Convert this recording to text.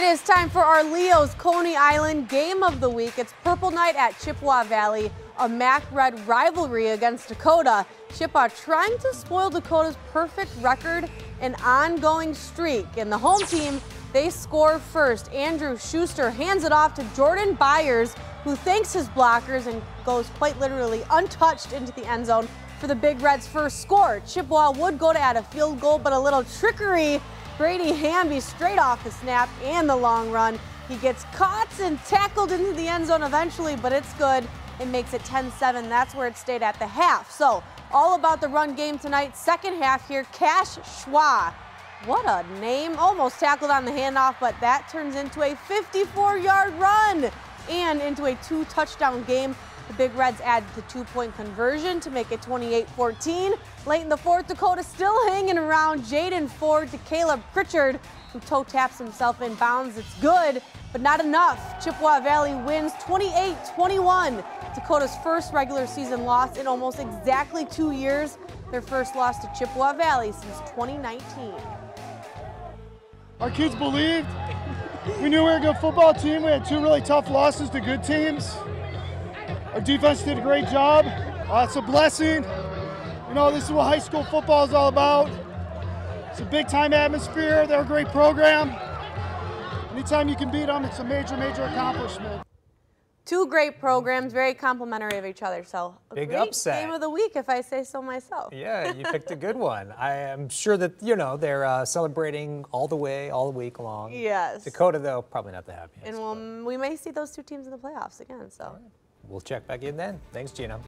It is time for our Leo's Coney Island Game of the Week. It's Purple Night at Chippewa Valley, a MAC Red rivalry against Dakota. Chippewa trying to spoil Dakota's perfect record and ongoing streak. And the home team, they score first. Andrew Schuster hands it off to Jordan Byers, who thanks his blockers and goes quite literally untouched into the end zone for the Big Reds' first score. Chippewa would go to add a field goal, but a little trickery Brady Hamby straight off the snap and the long run. He gets caught and tackled into the end zone eventually, but it's good. It makes it 10-7. That's where it stayed at the half. So all about the run game tonight. Second half here, Cash Schwa. What a name. Almost tackled on the handoff, but that turns into a 54-yard run and into a two-touchdown game. The Big Reds add the two-point conversion to make it 28-14. Late in the fourth, Dakota still hanging around. Jaden Ford to Caleb Pritchard, who toe taps himself in bounds. It's good, but not enough. Chippewa Valley wins 28-21. Dakota's first regular season loss in almost exactly two years. Their first loss to Chippewa Valley since 2019. Our kids believed. We knew we were a good football team. We had two really tough losses to good teams. Our defense did a great job. Uh, it's a blessing. You know, this is what high school football is all about. It's a big time atmosphere. They're a great program. Anytime you can beat them, it's a major, major accomplishment. Two great programs, very complimentary of each other. So a Big great upset. game of the week, if I say so myself. Yeah, you picked a good one. I am sure that, you know, they're uh, celebrating all the way, all the week long. Yes. Dakota, though, probably not the happiest. And we'll, we may see those two teams in the playoffs again. So. We'll check back in then. Thanks, Gino.